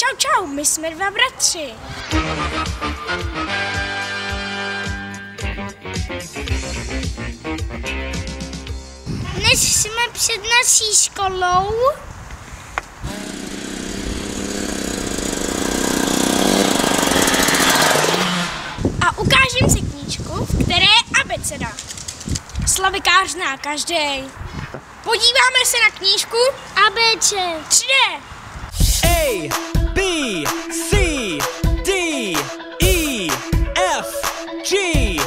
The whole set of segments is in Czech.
Čau, čau, my jsme dva bratři. Dnes jsme před naší školou. A ukážem si knížku, v které je abeceda. Slavikář zná každý. Podíváme se na knížku ABC 3D. A, C, D, E, F, G,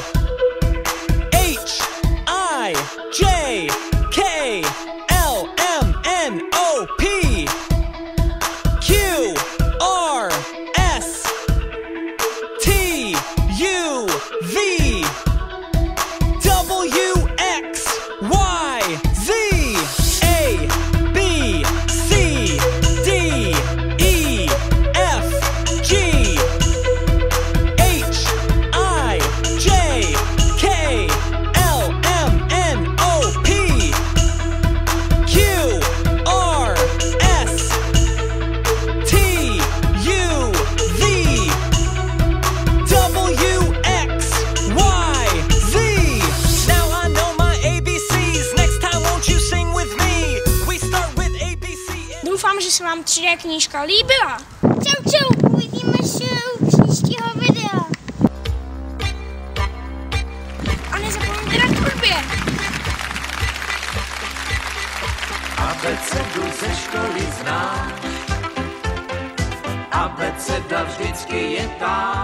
H, I, J, K, L, M, N, O, P, Doufám, že se vám 3D knížka líbila. Čau, čau, uvidíme se u příštího videa. A nezapomeňte na tvorbě. Abecedu ze školy znám, abeceda vždycky je táž.